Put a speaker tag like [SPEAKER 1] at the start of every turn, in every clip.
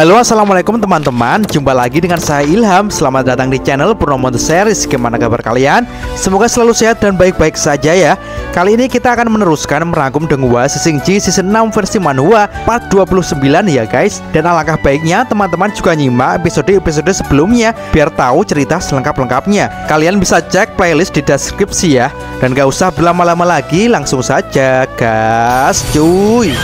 [SPEAKER 1] Halo assalamualaikum teman-teman. Jumpa lagi dengan saya Ilham. Selamat datang di channel Purnomo The Series. Gimana kabar kalian? Semoga selalu sehat dan baik-baik saja ya. Kali ini kita akan meneruskan merangkum Denghua Sisingji Season 6 versi Manhua part 29 ya guys. Dan alangkah baiknya teman-teman juga nyimak episode-episode sebelumnya Biar tahu cerita selengkap-lengkapnya. Kalian bisa cek playlist di deskripsi ya. Dan gak usah berlama-lama lagi langsung saja gas cuy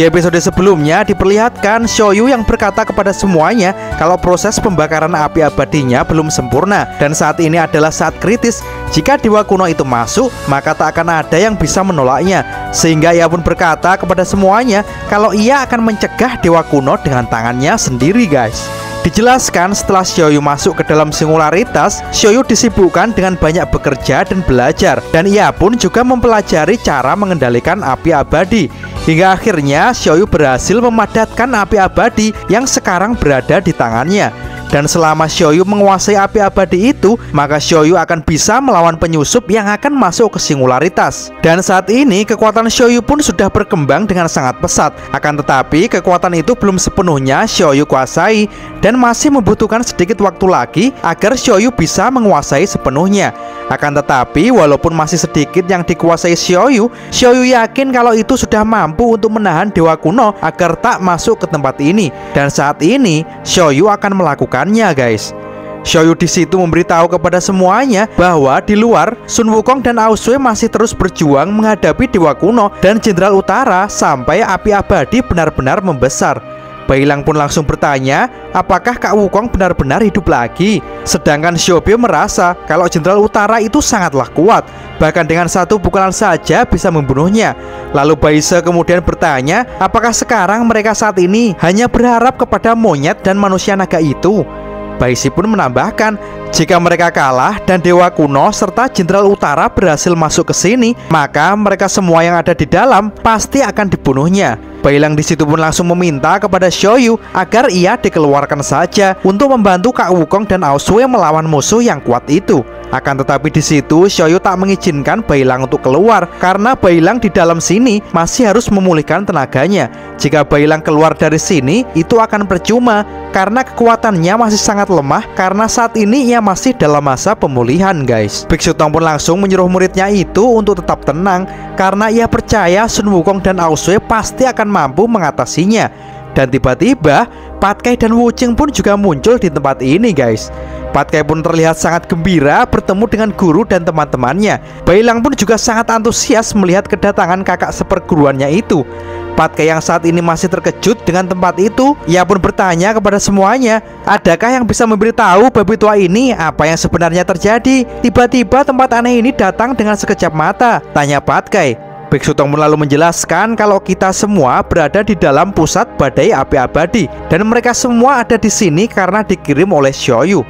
[SPEAKER 1] di episode sebelumnya diperlihatkan Shoyu yang berkata kepada semuanya kalau proses pembakaran api abadinya belum sempurna dan saat ini adalah saat kritis. Jika dewa kuno itu masuk, maka tak akan ada yang bisa menolaknya. Sehingga ia pun berkata kepada semuanya kalau ia akan mencegah dewa kuno dengan tangannya sendiri, guys. Dijelaskan setelah Shoyu masuk ke dalam singularitas, Shoyu disibukkan dengan banyak bekerja dan belajar dan ia pun juga mempelajari cara mengendalikan api abadi. Hingga akhirnya Shoyu berhasil memadatkan api abadi yang sekarang berada di tangannya. Dan selama Shoyu menguasai api abadi itu, maka Shoyu akan bisa melawan penyusup yang akan masuk ke singularitas. Dan saat ini kekuatan Shoyu pun sudah berkembang dengan sangat pesat. Akan tetapi kekuatan itu belum sepenuhnya Shoyu kuasai dan masih membutuhkan sedikit waktu lagi agar Shoyu bisa menguasai sepenuhnya. Akan tetapi walaupun masih sedikit yang dikuasai Shoyu, Shoyu yakin kalau itu sudah mampu untuk menahan dewa kuno agar tak masuk ke tempat ini. Dan saat ini Shoyu akan melakukan melakukannya guys Shoyu di situ memberitahu kepada semuanya bahwa di luar Sun Wukong dan Aosue masih terus berjuang menghadapi Dewa Kuno dan Jenderal Utara sampai api abadi benar-benar membesar. Bailang pun langsung bertanya, apakah Kak Wukong benar-benar hidup lagi? Sedangkan Xiaobei merasa kalau Jenderal Utara itu sangatlah kuat, bahkan dengan satu pukulan saja bisa membunuhnya. Lalu Baise kemudian bertanya, apakah sekarang mereka saat ini hanya berharap kepada monyet dan manusia naga itu? Baisi pun menambahkan, jika mereka kalah dan Dewa Kuno serta Jenderal Utara berhasil masuk ke sini, maka mereka semua yang ada di dalam pasti akan dibunuhnya. Bailang di situ pun langsung meminta kepada Shoyu agar ia dikeluarkan saja untuk membantu Kak Wukong dan Aosue melawan musuh yang kuat itu. Akan tetapi di situ Shoyu tak mengizinkan Bailang untuk keluar karena Bailang di dalam sini masih harus memulihkan tenaganya. Jika Bailang keluar dari sini itu akan percuma karena kekuatannya masih sangat lemah karena saat ini ia masih dalam masa pemulihan guys. Biksu Tong pun langsung menyuruh muridnya itu untuk tetap tenang karena ia percaya Sun Wukong dan Aosue pasti akan mampu mengatasinya. Dan tiba-tiba Patkai dan Wuching pun juga muncul di tempat ini guys Patkai pun terlihat sangat gembira bertemu dengan guru dan teman-temannya Bailang pun juga sangat antusias melihat kedatangan kakak seperguruannya itu Patkai yang saat ini masih terkejut dengan tempat itu Ia pun bertanya kepada semuanya Adakah yang bisa memberitahu babi tua ini apa yang sebenarnya terjadi? Tiba-tiba tempat aneh ini datang dengan sekejap mata Tanya Patkai Biksu Tong lalu menjelaskan kalau kita semua berada di dalam pusat badai api abadi dan mereka semua ada di sini karena dikirim oleh Shoyu.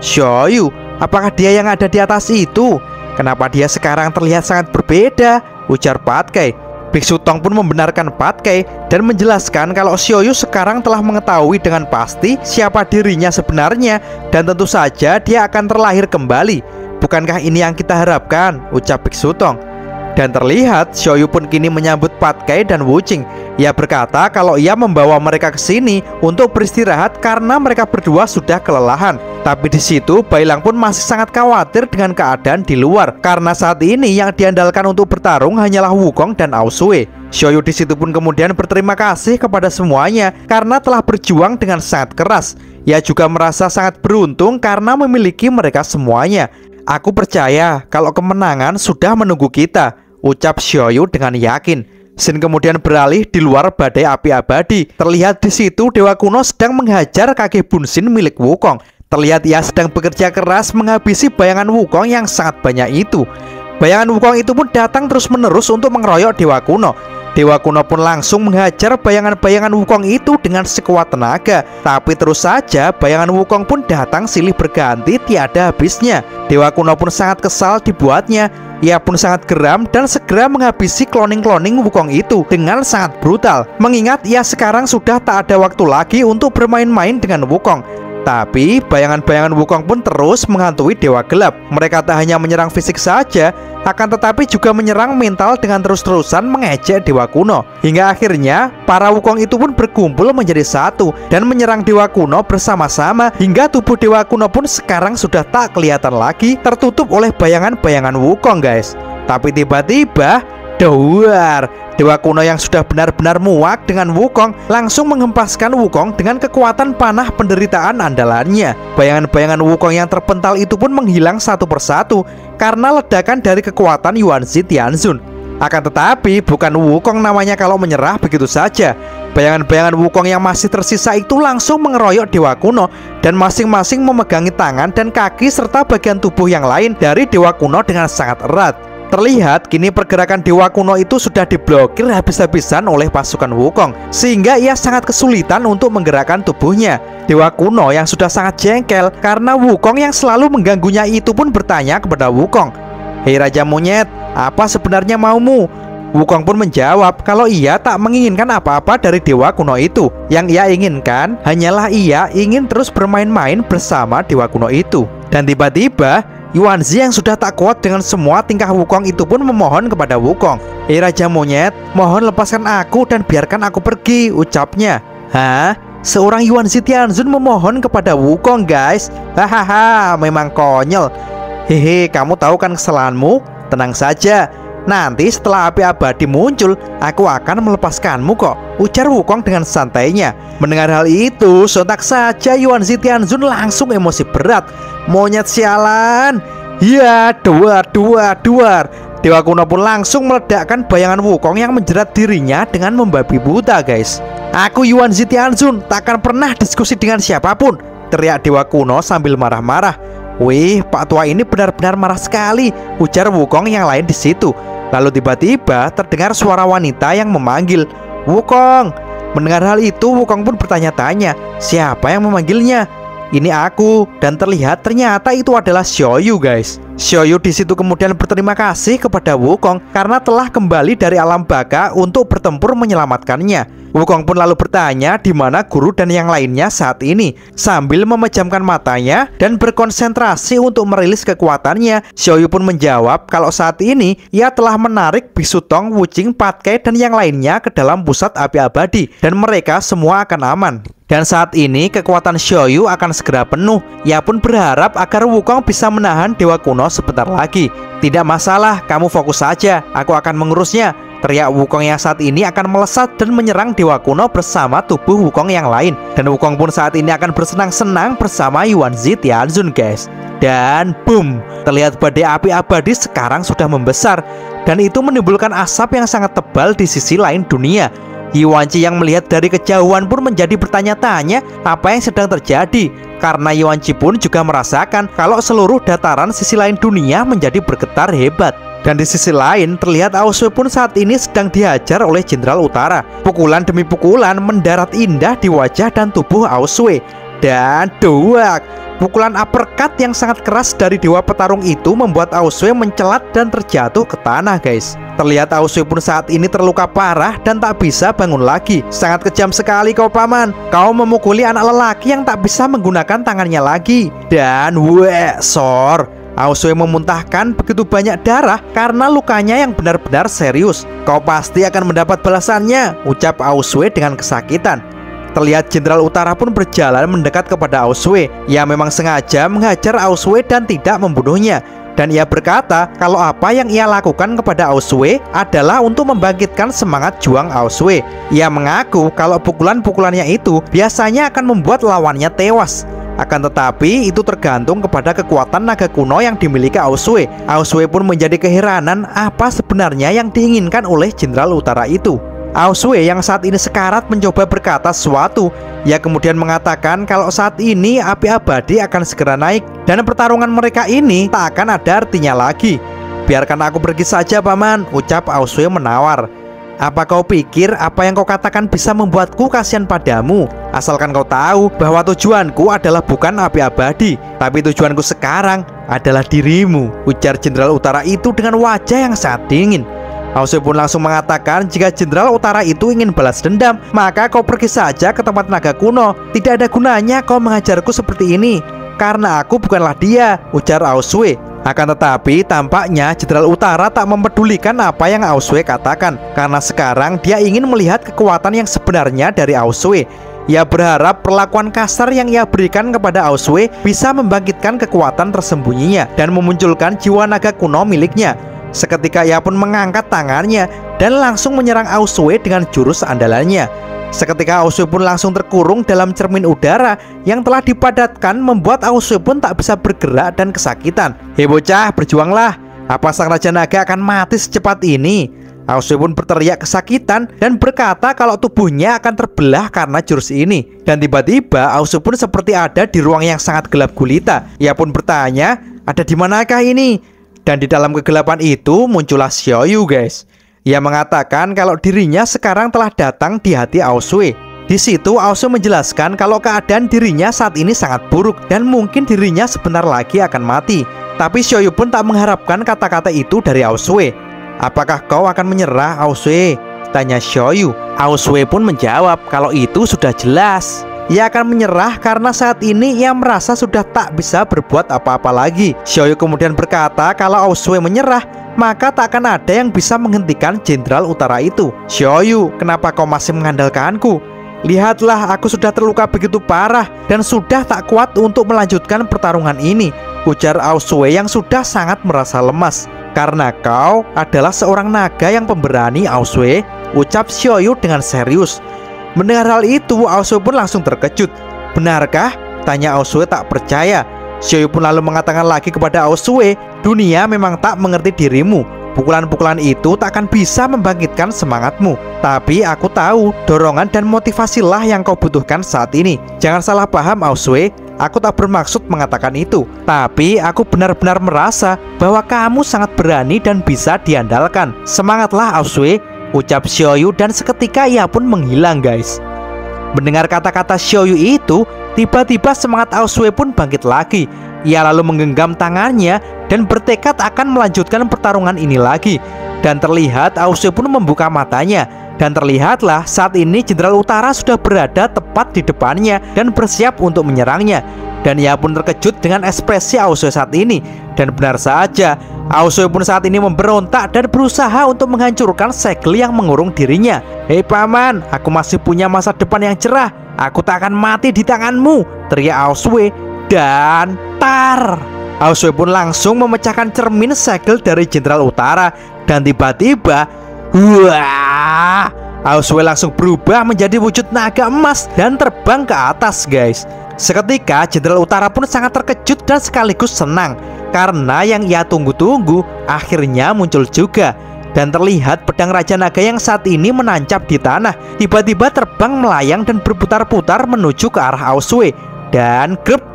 [SPEAKER 1] Shoyu, apakah dia yang ada di atas itu? Kenapa dia sekarang terlihat sangat berbeda? Ujar Patkai. Biksu Tong pun membenarkan Patkai dan menjelaskan kalau Shoyu sekarang telah mengetahui dengan pasti siapa dirinya sebenarnya dan tentu saja dia akan terlahir kembali. Bukankah ini yang kita harapkan? Ucap Biksu Tong. Dan terlihat Xiaoyu pun kini menyambut Patkai dan Wuching. Ia berkata kalau ia membawa mereka ke sini untuk beristirahat karena mereka berdua sudah kelelahan. Tapi di situ Bailang pun masih sangat khawatir dengan keadaan di luar karena saat ini yang diandalkan untuk bertarung hanyalah Wukong dan Aosue. Xiaoyu di situ pun kemudian berterima kasih kepada semuanya karena telah berjuang dengan sangat keras. Ia juga merasa sangat beruntung karena memiliki mereka semuanya. Aku percaya kalau kemenangan sudah menunggu kita ucap Xiaoyu dengan yakin. Sin kemudian beralih di luar badai api abadi. Terlihat di situ Dewa Kuno sedang menghajar kaki Bunsin milik Wukong. Terlihat ia sedang bekerja keras menghabisi bayangan Wukong yang sangat banyak itu. Bayangan Wukong itu pun datang terus-menerus untuk mengeroyok Dewa Kuno. Dewa kuno pun langsung menghajar bayangan-bayangan Wukong itu dengan sekuat tenaga. Tapi terus saja bayangan Wukong pun datang silih berganti tiada habisnya. Dewa kuno pun sangat kesal dibuatnya. Ia pun sangat geram dan segera menghabisi cloning-cloning Wukong itu dengan sangat brutal. Mengingat ia sekarang sudah tak ada waktu lagi untuk bermain-main dengan Wukong. Tapi bayangan-bayangan Wukong pun terus menghantui Dewa Gelap. Mereka tak hanya menyerang fisik saja, akan tetapi juga menyerang mental dengan terus-terusan mengejek Dewa Kuno. Hingga akhirnya para Wukong itu pun berkumpul menjadi satu dan menyerang Dewa Kuno bersama-sama hingga tubuh Dewa Kuno pun sekarang sudah tak kelihatan lagi tertutup oleh bayangan-bayangan Wukong guys. Tapi tiba-tiba Dawar Dewa kuno yang sudah benar-benar muak dengan Wukong langsung menghempaskan Wukong dengan kekuatan panah penderitaan andalannya. Bayangan-bayangan Wukong yang terpental itu pun menghilang satu persatu karena ledakan dari kekuatan Yuan Shi Tianzun. Akan tetapi bukan Wukong namanya kalau menyerah begitu saja. Bayangan-bayangan Wukong yang masih tersisa itu langsung mengeroyok Dewa kuno dan masing-masing memegangi tangan dan kaki serta bagian tubuh yang lain dari Dewa kuno dengan sangat erat. Terlihat kini pergerakan Dewa Kuno itu sudah diblokir habis-habisan oleh pasukan Wukong Sehingga ia sangat kesulitan untuk menggerakkan tubuhnya Dewa Kuno yang sudah sangat jengkel karena Wukong yang selalu mengganggunya itu pun bertanya kepada Wukong Hei Raja Monyet, apa sebenarnya maumu? Wukong pun menjawab kalau ia tak menginginkan apa-apa dari Dewa Kuno itu Yang ia inginkan hanyalah ia ingin terus bermain-main bersama Dewa Kuno itu Dan tiba-tiba Yuanzi yang sudah tak kuat dengan semua tingkah Wukong itu pun memohon kepada Wukong Eh Raja Monyet, mohon lepaskan aku dan biarkan aku pergi, ucapnya. Hah? Seorang Yuanzi Tianzun memohon kepada Wukong guys? Hahaha, memang konyol. Hehe, kamu tahu kan kesalahanmu? Tenang saja, Nanti setelah api abadi muncul, aku akan melepaskanmu kok. Ujar Wukong dengan santainya. Mendengar hal itu, sontak saja Yuan Zitianzun langsung emosi berat. Monyet sialan. Ya, dua, dua, dua. Dewa kuno pun langsung meledakkan bayangan Wukong yang menjerat dirinya dengan membabi buta, guys. Aku Yuan Zitianzun takkan pernah diskusi dengan siapa pun. Teriak Dewa kuno sambil marah-marah. Wih, Pak Tua ini benar-benar marah sekali, ujar Wukong yang lain di situ. Lalu tiba-tiba terdengar suara wanita yang memanggil, "Wukong!" Mendengar hal itu, Wukong pun bertanya-tanya, "Siapa yang memanggilnya?" Ini aku dan terlihat ternyata itu adalah Xiaoyu guys. Xiaoyu di situ kemudian berterima kasih kepada Wukong karena telah kembali dari alam baka untuk bertempur menyelamatkannya. Wukong pun lalu bertanya di mana guru dan yang lainnya saat ini Sambil memejamkan matanya dan berkonsentrasi untuk merilis kekuatannya Xiaoyu pun menjawab kalau saat ini ia telah menarik Bisu Tong, Wuching, Patkai dan yang lainnya ke dalam pusat api abadi Dan mereka semua akan aman dan saat ini kekuatan Xiaoyu akan segera penuh. Ia pun berharap agar Wukong bisa menahan Dewa Kuno sebentar lagi. Tidak masalah, kamu fokus saja. Aku akan mengurusnya. Teriak Wukong yang saat ini akan melesat dan menyerang Dewa Kuno bersama tubuh Wukong yang lain. Dan Wukong pun saat ini akan bersenang-senang bersama Yuan Zi Tianzun guys. Dan boom, terlihat badai api abadi sekarang sudah membesar. Dan itu menimbulkan asap yang sangat tebal di sisi lain dunia. Yuanci yang melihat dari kejauhan pun menjadi bertanya-tanya apa yang sedang terjadi karena Yuanci pun juga merasakan kalau seluruh dataran sisi lain dunia menjadi bergetar hebat. Dan di sisi lain, terlihat Aosue pun saat ini sedang dihajar oleh Jenderal Utara. Pukulan demi pukulan mendarat indah di wajah dan tubuh Aosue. Dan doak, pukulan uppercut yang sangat keras dari Dewa Petarung itu membuat Aosue mencelat dan terjatuh ke tanah guys. Terlihat Aosue pun saat ini terluka parah dan tak bisa bangun lagi. Sangat kejam sekali kau paman. Kau memukuli anak lelaki yang tak bisa menggunakan tangannya lagi. Dan weh, sor. Aosue memuntahkan begitu banyak darah karena lukanya yang benar-benar serius. Kau pasti akan mendapat balasannya, ucap Aosue dengan kesakitan. Terlihat Jenderal Utara pun berjalan mendekat kepada Aosue. Ia memang sengaja menghajar Aosue dan tidak membunuhnya. Dan ia berkata kalau apa yang ia lakukan kepada Aosue adalah untuk membangkitkan semangat juang Aosue. Ia mengaku kalau pukulan-pukulannya itu biasanya akan membuat lawannya tewas. Akan tetapi itu tergantung kepada kekuatan naga kuno yang dimiliki Aosue. Aosue pun menjadi keheranan apa sebenarnya yang diinginkan oleh Jenderal Utara itu. Aosue yang saat ini sekarat mencoba berkata sesuatu. Ia kemudian mengatakan kalau saat ini api abadi akan segera naik dan pertarungan mereka ini tak akan ada artinya lagi. Biarkan aku pergi saja paman, ucap Aosue menawar. Apa kau pikir apa yang kau katakan bisa membuatku kasihan padamu? Asalkan kau tahu bahwa tujuanku adalah bukan api abadi, tapi tujuanku sekarang adalah dirimu. Ujar Jenderal Utara itu dengan wajah yang sangat dingin. Auswe pun langsung mengatakan jika Jenderal Utara itu ingin balas dendam, maka kau pergi saja ke tempat naga kuno. Tidak ada gunanya kau mengajarku seperti ini, karena aku bukanlah dia, ujar Auswe. Akan tetapi tampaknya Jenderal Utara tak mempedulikan apa yang Auswe katakan, karena sekarang dia ingin melihat kekuatan yang sebenarnya dari Auswe. Ia berharap perlakuan kasar yang ia berikan kepada Auswe bisa membangkitkan kekuatan tersembunyinya dan memunculkan jiwa naga kuno miliknya. Seketika ia pun mengangkat tangannya dan langsung menyerang Auswe dengan jurus andalannya. Seketika Auswe pun langsung terkurung dalam cermin udara yang telah dipadatkan membuat Auswe pun tak bisa bergerak dan kesakitan. Hei bocah, berjuanglah. Apa sang Raja Naga akan mati secepat ini? Auswe pun berteriak kesakitan dan berkata kalau tubuhnya akan terbelah karena jurus ini. Dan tiba-tiba Auswe pun seperti ada di ruang yang sangat gelap gulita. Ia pun bertanya, ada di manakah ini? Dan di dalam kegelapan itu muncullah Xiaoyu guys. Ia mengatakan kalau dirinya sekarang telah datang di hati Aosue. Di situ Aosue menjelaskan kalau keadaan dirinya saat ini sangat buruk dan mungkin dirinya sebentar lagi akan mati. Tapi Xiaoyu pun tak mengharapkan kata-kata itu dari Aosue. Apakah kau akan menyerah Aosue? Tanya Xiaoyu. Aosue pun menjawab kalau itu sudah jelas. Ia akan menyerah karena saat ini ia merasa sudah tak bisa berbuat apa-apa lagi. Xiaoyu kemudian berkata kalau Aosue menyerah, maka tak akan ada yang bisa menghentikan Jenderal Utara itu. Xiaoyu, kenapa kau masih mengandalkanku? Lihatlah, aku sudah terluka begitu parah dan sudah tak kuat untuk melanjutkan pertarungan ini. Ujar Aosue yang sudah sangat merasa lemas. Karena kau adalah seorang naga yang pemberani Aosue, ucap Xiaoyu dengan serius. Mendengar hal itu, Aosue pun langsung terkejut. Benarkah? Tanya Aosue tak percaya. Xiaoyu pun lalu mengatakan lagi kepada Aosue, dunia memang tak mengerti dirimu. Pukulan-pukulan itu tak akan bisa membangkitkan semangatmu. Tapi aku tahu dorongan dan motivasilah yang kau butuhkan saat ini. Jangan salah paham Aosue, aku tak bermaksud mengatakan itu. Tapi aku benar-benar merasa bahwa kamu sangat berani dan bisa diandalkan. Semangatlah Aosue, Ucap Xiaoyu dan seketika ia pun menghilang guys. Mendengar kata-kata Xiaoyu itu Tiba-tiba semangat Aosue pun bangkit lagi. Ia lalu menggenggam tangannya Dan bertekad akan melanjutkan pertarungan ini lagi. Dan terlihat Aosue pun membuka matanya. Dan terlihatlah saat ini Jenderal Utara sudah berada tepat di depannya dan bersiap untuk menyerangnya. Dan ia pun terkejut dengan ekspresi Aosue saat ini. Dan benar saja, Aosue pun saat ini memberontak dan berusaha untuk menghancurkan segel yang mengurung dirinya. Hei paman, aku masih punya masa depan yang cerah. Aku tak akan mati di tanganmu, teriak Aosue. Dan tar. Aosue pun langsung memecahkan cermin segel dari Jenderal Utara dan tiba-tiba Wah, Auswe langsung berubah menjadi wujud naga emas dan terbang ke atas guys Seketika Jenderal Utara pun sangat terkejut dan sekaligus senang Karena yang ia tunggu-tunggu akhirnya muncul juga Dan terlihat pedang Raja Naga yang saat ini menancap di tanah Tiba-tiba terbang melayang dan berputar-putar menuju ke arah Auswe Dan grup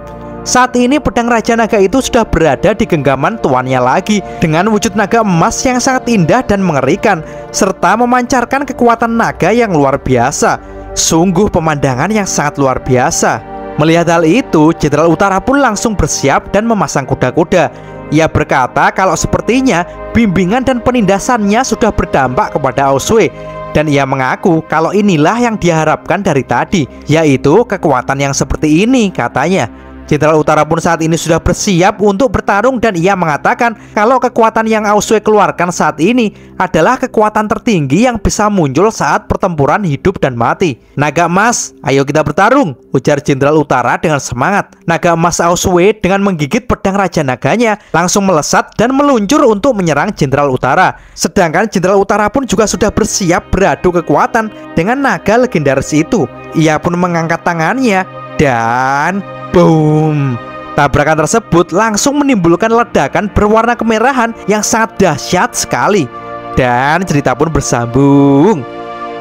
[SPEAKER 1] saat ini pedang Raja Naga itu sudah berada di genggaman tuannya lagi dengan wujud naga emas yang sangat indah dan mengerikan serta memancarkan kekuatan naga yang luar biasa. Sungguh pemandangan yang sangat luar biasa. Melihat hal itu, Jenderal Utara pun langsung bersiap dan memasang kuda-kuda. Ia berkata kalau sepertinya bimbingan dan penindasannya sudah berdampak kepada Oswe dan ia mengaku kalau inilah yang diharapkan dari tadi, yaitu kekuatan yang seperti ini katanya. Jenderal Utara pun saat ini sudah bersiap untuk bertarung dan ia mengatakan kalau kekuatan yang Auswe keluarkan saat ini adalah kekuatan tertinggi yang bisa muncul saat pertempuran hidup dan mati. Naga emas, ayo kita bertarung, ujar Jenderal Utara dengan semangat. Naga emas Auswe dengan menggigit pedang Raja Naganya langsung melesat dan meluncur untuk menyerang Jenderal Utara. Sedangkan Jenderal Utara pun juga sudah bersiap beradu kekuatan dengan naga legendaris itu. Ia pun mengangkat tangannya dan Boom! Tabrakan tersebut langsung menimbulkan ledakan berwarna kemerahan yang sangat dahsyat sekali. Dan cerita pun bersambung.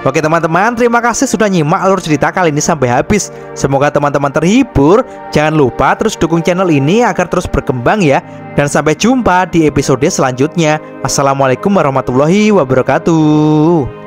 [SPEAKER 1] Oke teman-teman, terima kasih sudah nyimak alur cerita kali ini sampai habis. Semoga teman-teman terhibur. Jangan lupa terus dukung channel ini agar terus berkembang ya. Dan sampai jumpa di episode selanjutnya. Assalamualaikum warahmatullahi wabarakatuh.